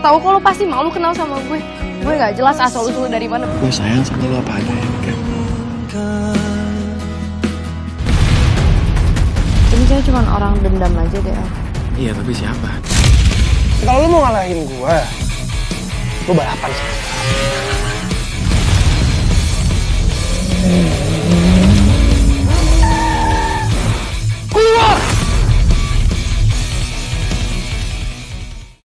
tahu kok lo pasti malu kenal sama gue. Gue nggak jelas asal usul dari mana. Gue sayang sama lo apa adanya kan. Ini kayak cuma orang dendam aja deh. Iya tapi siapa? Kalau lo mau ngalahin gue, lo balapan sama